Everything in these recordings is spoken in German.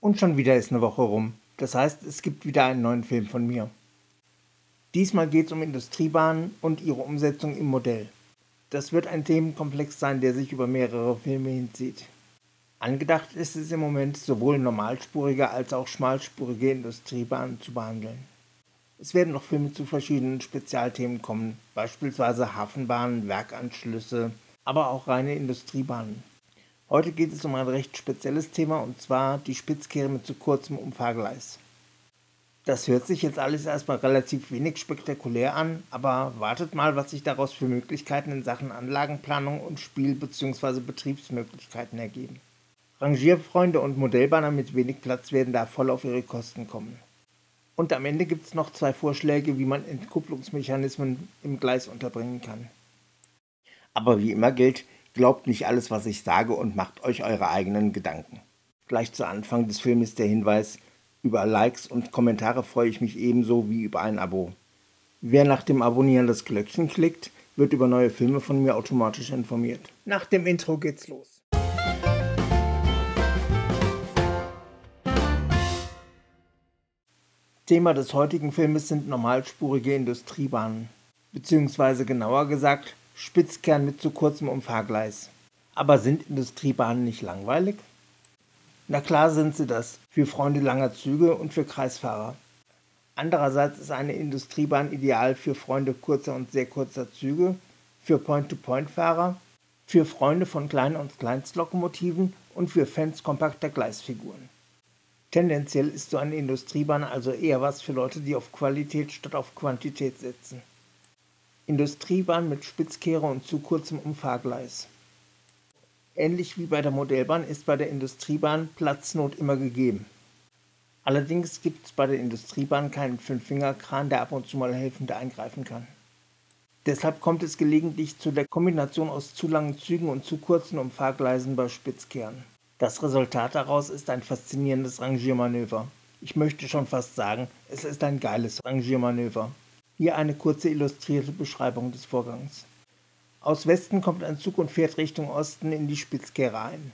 Und schon wieder ist eine Woche rum. Das heißt, es gibt wieder einen neuen Film von mir. Diesmal geht es um Industriebahnen und ihre Umsetzung im Modell. Das wird ein Themenkomplex sein, der sich über mehrere Filme hinzieht. Angedacht ist es im Moment sowohl normalspurige als auch schmalspurige Industriebahnen zu behandeln. Es werden noch Filme zu verschiedenen Spezialthemen kommen, beispielsweise Hafenbahnen, Werkanschlüsse, aber auch reine Industriebahnen. Heute geht es um ein recht spezielles Thema und zwar die Spitzkehre mit zu kurzem Umfahrgleis. Das hört sich jetzt alles erstmal relativ wenig spektakulär an, aber wartet mal, was sich daraus für Möglichkeiten in Sachen Anlagenplanung und Spiel- bzw. Betriebsmöglichkeiten ergeben. Rangierfreunde und Modellbahner mit wenig Platz werden da voll auf ihre Kosten kommen. Und am Ende gibt es noch zwei Vorschläge, wie man Entkupplungsmechanismen im Gleis unterbringen kann. Aber wie immer gilt, Glaubt nicht alles, was ich sage und macht euch eure eigenen Gedanken. Gleich zu Anfang des Films der Hinweis, über Likes und Kommentare freue ich mich ebenso wie über ein Abo. Wer nach dem Abonnieren das Glöckchen klickt, wird über neue Filme von mir automatisch informiert. Nach dem Intro geht's los. Thema des heutigen Filmes sind normalspurige Industriebahnen, beziehungsweise genauer gesagt Spitzkern mit zu kurzem Umfahrgleis. Aber sind Industriebahnen nicht langweilig? Na klar sind sie das, für Freunde langer Züge und für Kreisfahrer. Andererseits ist eine Industriebahn ideal für Freunde kurzer und sehr kurzer Züge, für Point-to-Point-Fahrer, für Freunde von Klein- und Kleinstlokomotiven und für Fans kompakter Gleisfiguren. Tendenziell ist so eine Industriebahn also eher was für Leute, die auf Qualität statt auf Quantität setzen. Industriebahn mit Spitzkehre und zu kurzem Umfahrgleis. Ähnlich wie bei der Modellbahn ist bei der Industriebahn Platznot immer gegeben. Allerdings gibt es bei der Industriebahn keinen Fünffingerkran, der ab und zu mal helfend eingreifen kann. Deshalb kommt es gelegentlich zu der Kombination aus zu langen Zügen und zu kurzen Umfahrgleisen bei Spitzkehren. Das Resultat daraus ist ein faszinierendes Rangiermanöver. Ich möchte schon fast sagen, es ist ein geiles Rangiermanöver. Hier eine kurze illustrierte Beschreibung des Vorgangs. Aus Westen kommt ein Zug und fährt Richtung Osten in die Spitzkehre ein.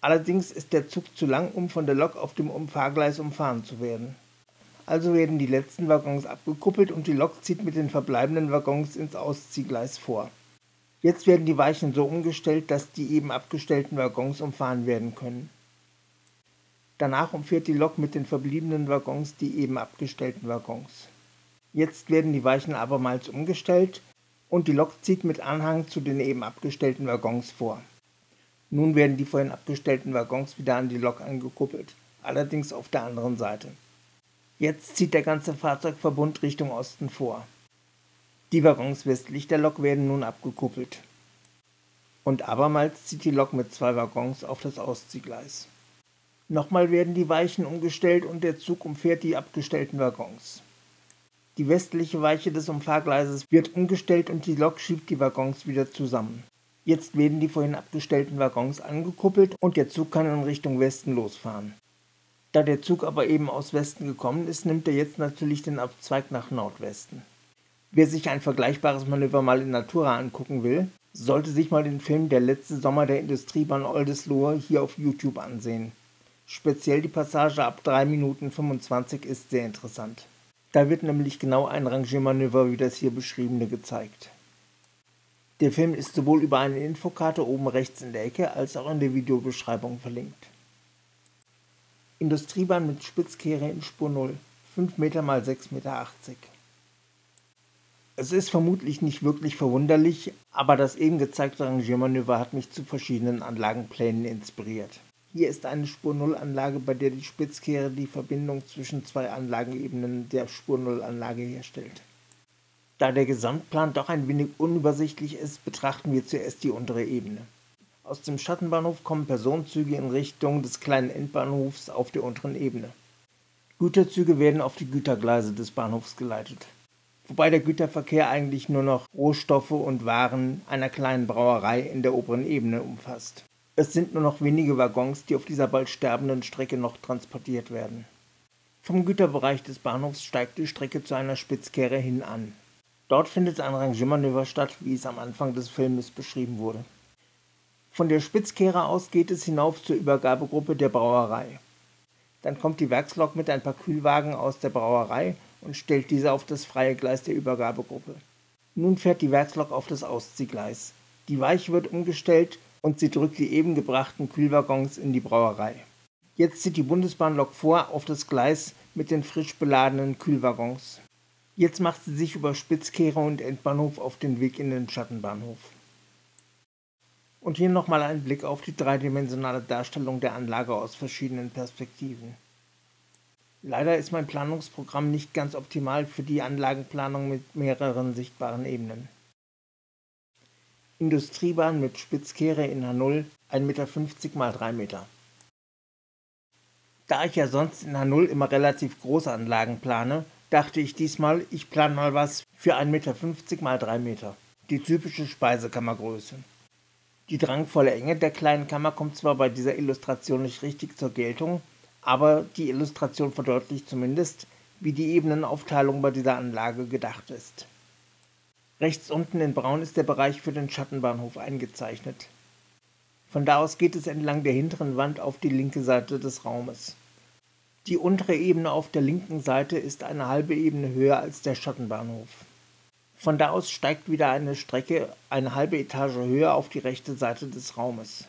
Allerdings ist der Zug zu lang, um von der Lok auf dem Umfahrgleis umfahren zu werden. Also werden die letzten Waggons abgekuppelt und die Lok zieht mit den verbleibenden Waggons ins Ausziehgleis vor. Jetzt werden die Weichen so umgestellt, dass die eben abgestellten Waggons umfahren werden können. Danach umfährt die Lok mit den verbliebenen Waggons die eben abgestellten Waggons. Jetzt werden die Weichen abermals umgestellt und die Lok zieht mit Anhang zu den eben abgestellten Waggons vor. Nun werden die vorhin abgestellten Waggons wieder an die Lok angekuppelt, allerdings auf der anderen Seite. Jetzt zieht der ganze Fahrzeugverbund Richtung Osten vor. Die Waggons westlich der Lok werden nun abgekuppelt. Und abermals zieht die Lok mit zwei Waggons auf das Ausziehgleis. Nochmal werden die Weichen umgestellt und der Zug umfährt die abgestellten Waggons. Die westliche Weiche des Umfahrgleises wird umgestellt und die Lok schiebt die Waggons wieder zusammen. Jetzt werden die vorhin abgestellten Waggons angekuppelt und der Zug kann in Richtung Westen losfahren. Da der Zug aber eben aus Westen gekommen ist, nimmt er jetzt natürlich den Abzweig nach Nordwesten. Wer sich ein vergleichbares Manöver mal in Natura angucken will, sollte sich mal den Film Der letzte Sommer der Industriebahn Oldesloe hier auf YouTube ansehen. Speziell die Passage ab 3 Minuten 25 ist sehr interessant. Da wird nämlich genau ein Rangiermanöver wie das hier beschriebene gezeigt. Der Film ist sowohl über eine Infokarte oben rechts in der Ecke als auch in der Videobeschreibung verlinkt. Industriebahn mit Spitzkehre in Spur 0, 5 Meter mal 6,80 Meter. Es ist vermutlich nicht wirklich verwunderlich, aber das eben gezeigte Rangiermanöver hat mich zu verschiedenen Anlagenplänen inspiriert. Hier ist eine Spur-Null-Anlage, bei der die Spitzkehre die Verbindung zwischen zwei Anlagenebenen der Spur-Null-Anlage herstellt. Da der Gesamtplan doch ein wenig unübersichtlich ist, betrachten wir zuerst die untere Ebene. Aus dem Schattenbahnhof kommen Personenzüge in Richtung des kleinen Endbahnhofs auf der unteren Ebene. Güterzüge werden auf die Gütergleise des Bahnhofs geleitet. Wobei der Güterverkehr eigentlich nur noch Rohstoffe und Waren einer kleinen Brauerei in der oberen Ebene umfasst. Es sind nur noch wenige Waggons, die auf dieser bald sterbenden Strecke noch transportiert werden. Vom Güterbereich des Bahnhofs steigt die Strecke zu einer Spitzkehre hin an. Dort findet ein Rangiermanöver statt, wie es am Anfang des Filmes beschrieben wurde. Von der Spitzkehre aus geht es hinauf zur Übergabegruppe der Brauerei. Dann kommt die Werkslok mit ein paar Kühlwagen aus der Brauerei und stellt diese auf das freie Gleis der Übergabegruppe. Nun fährt die Werkslok auf das Ausziehgleis. Die Weiche wird umgestellt und sie drückt die eben gebrachten Kühlwaggons in die Brauerei. Jetzt zieht die Bundesbahnlok vor auf das Gleis mit den frisch beladenen Kühlwaggons. Jetzt macht sie sich über Spitzkehre und Endbahnhof auf den Weg in den Schattenbahnhof. Und hier nochmal ein Blick auf die dreidimensionale Darstellung der Anlage aus verschiedenen Perspektiven. Leider ist mein Planungsprogramm nicht ganz optimal für die Anlagenplanung mit mehreren sichtbaren Ebenen. Industriebahn mit Spitzkehre in H0 1,50 Meter x 3 Meter. Da ich ja sonst in H0 immer relativ große Anlagen plane, dachte ich diesmal, ich plane mal was für 1,50 Meter x 3 Meter. Die typische Speisekammergröße. Die drangvolle Enge der kleinen Kammer kommt zwar bei dieser Illustration nicht richtig zur Geltung, aber die Illustration verdeutlicht zumindest, wie die Ebenenaufteilung bei dieser Anlage gedacht ist. Rechts unten in braun ist der Bereich für den Schattenbahnhof eingezeichnet. Von da aus geht es entlang der hinteren Wand auf die linke Seite des Raumes. Die untere Ebene auf der linken Seite ist eine halbe Ebene höher als der Schattenbahnhof. Von da aus steigt wieder eine Strecke eine halbe Etage höher auf die rechte Seite des Raumes.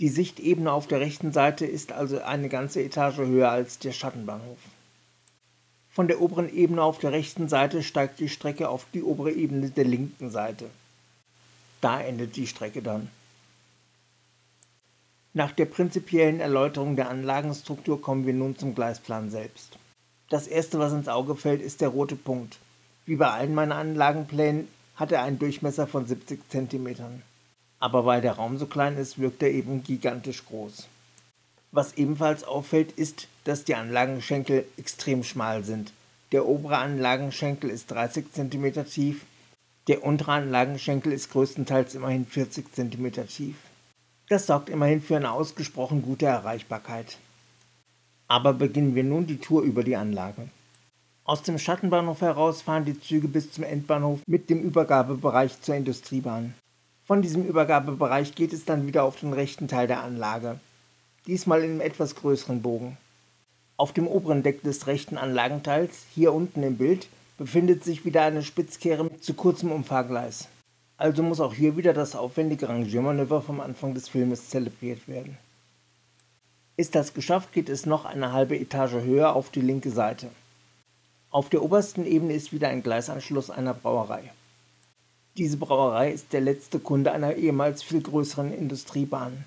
Die Sichtebene auf der rechten Seite ist also eine ganze Etage höher als der Schattenbahnhof. Von der oberen Ebene auf der rechten Seite steigt die Strecke auf die obere Ebene der linken Seite. Da endet die Strecke dann. Nach der prinzipiellen Erläuterung der Anlagenstruktur kommen wir nun zum Gleisplan selbst. Das erste, was ins Auge fällt, ist der rote Punkt. Wie bei allen meiner Anlagenplänen hat er einen Durchmesser von 70 cm. Aber weil der Raum so klein ist, wirkt er eben gigantisch groß. Was ebenfalls auffällt, ist, dass die Anlagenschenkel extrem schmal sind. Der obere Anlagenschenkel ist 30 cm tief, der untere Anlagenschenkel ist größtenteils immerhin 40 cm tief. Das sorgt immerhin für eine ausgesprochen gute Erreichbarkeit. Aber beginnen wir nun die Tour über die Anlage. Aus dem Schattenbahnhof heraus fahren die Züge bis zum Endbahnhof mit dem Übergabebereich zur Industriebahn. Von diesem Übergabebereich geht es dann wieder auf den rechten Teil der Anlage, diesmal in einem etwas größeren Bogen. Auf dem oberen Deck des rechten Anlagenteils, hier unten im Bild, befindet sich wieder eine Spitzkehre mit zu kurzem Umfahrgleis. Also muss auch hier wieder das aufwendige Rangiermanöver vom Anfang des Filmes zelebriert werden. Ist das geschafft, geht es noch eine halbe Etage höher auf die linke Seite. Auf der obersten Ebene ist wieder ein Gleisanschluss einer Brauerei. Diese Brauerei ist der letzte Kunde einer ehemals viel größeren Industriebahn.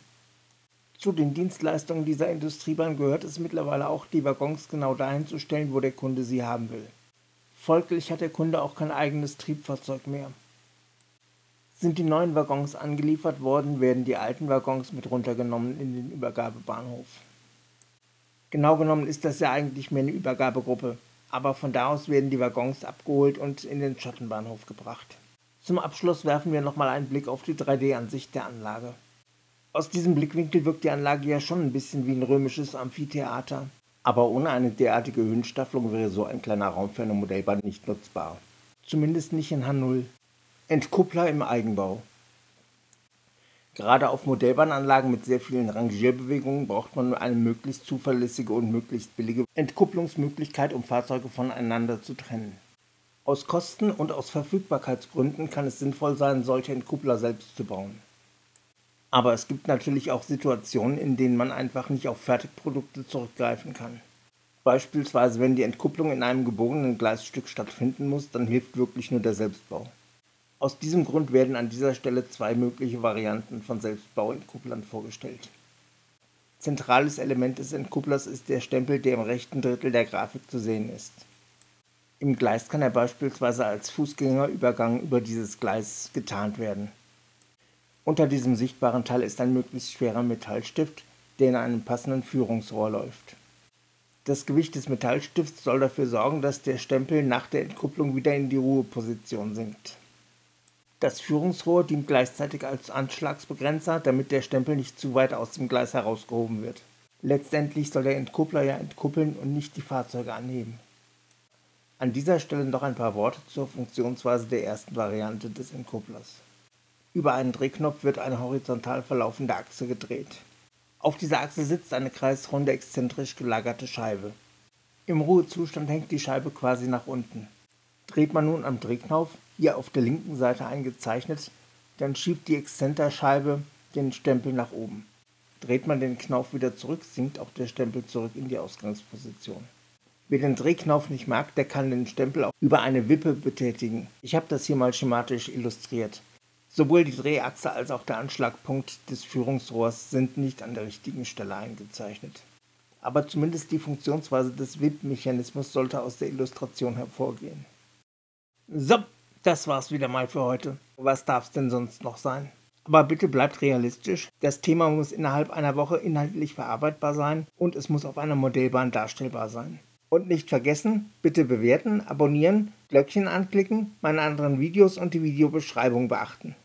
Zu den Dienstleistungen dieser Industriebahn gehört es mittlerweile auch, die Waggons genau dahin zu stellen, wo der Kunde sie haben will. Folglich hat der Kunde auch kein eigenes Triebfahrzeug mehr. Sind die neuen Waggons angeliefert worden, werden die alten Waggons mit runtergenommen in den Übergabebahnhof. Genau genommen ist das ja eigentlich mehr eine Übergabegruppe aber von da aus werden die Waggons abgeholt und in den Schattenbahnhof gebracht. Zum Abschluss werfen wir nochmal einen Blick auf die 3D-Ansicht der Anlage. Aus diesem Blickwinkel wirkt die Anlage ja schon ein bisschen wie ein römisches Amphitheater, aber ohne eine derartige Höhenstaffelung wäre so ein kleiner Raum für eine Modellbahn nicht nutzbar. Zumindest nicht in H0. Entkuppler im Eigenbau. Gerade auf Modellbahnanlagen mit sehr vielen Rangierbewegungen braucht man eine möglichst zuverlässige und möglichst billige Entkupplungsmöglichkeit, um Fahrzeuge voneinander zu trennen. Aus Kosten- und aus Verfügbarkeitsgründen kann es sinnvoll sein, solche Entkuppler selbst zu bauen. Aber es gibt natürlich auch Situationen, in denen man einfach nicht auf Fertigprodukte zurückgreifen kann. Beispielsweise, wenn die Entkupplung in einem gebogenen Gleisstück stattfinden muss, dann hilft wirklich nur der Selbstbau. Aus diesem Grund werden an dieser Stelle zwei mögliche Varianten von Selbstbauentkupplern vorgestellt. Zentrales Element des Entkupplers ist der Stempel, der im rechten Drittel der Grafik zu sehen ist. Im Gleis kann er beispielsweise als Fußgängerübergang über dieses Gleis getarnt werden. Unter diesem sichtbaren Teil ist ein möglichst schwerer Metallstift, der in einem passenden Führungsrohr läuft. Das Gewicht des Metallstifts soll dafür sorgen, dass der Stempel nach der Entkupplung wieder in die Ruheposition sinkt. Das Führungsrohr dient gleichzeitig als Anschlagsbegrenzer, damit der Stempel nicht zu weit aus dem Gleis herausgehoben wird. Letztendlich soll der Entkuppler ja entkuppeln und nicht die Fahrzeuge anheben. An dieser Stelle noch ein paar Worte zur Funktionsweise der ersten Variante des Entkupplers. Über einen Drehknopf wird eine horizontal verlaufende Achse gedreht. Auf dieser Achse sitzt eine kreisrunde exzentrisch gelagerte Scheibe. Im Ruhezustand hängt die Scheibe quasi nach unten. Dreht man nun am Drehknauf, hier auf der linken Seite eingezeichnet, dann schiebt die Exzenterscheibe den Stempel nach oben. Dreht man den Knauf wieder zurück, sinkt auch der Stempel zurück in die Ausgangsposition. Wer den Drehknauf nicht mag, der kann den Stempel auch über eine Wippe betätigen. Ich habe das hier mal schematisch illustriert. Sowohl die Drehachse als auch der Anschlagpunkt des Führungsrohrs sind nicht an der richtigen Stelle eingezeichnet. Aber zumindest die Funktionsweise des WIP-Mechanismus sollte aus der Illustration hervorgehen. So, das war's wieder mal für heute. Was darf's denn sonst noch sein? Aber bitte bleibt realistisch. Das Thema muss innerhalb einer Woche inhaltlich verarbeitbar sein und es muss auf einer Modellbahn darstellbar sein. Und nicht vergessen, bitte bewerten, abonnieren, Glöckchen anklicken, meine anderen Videos und die Videobeschreibung beachten.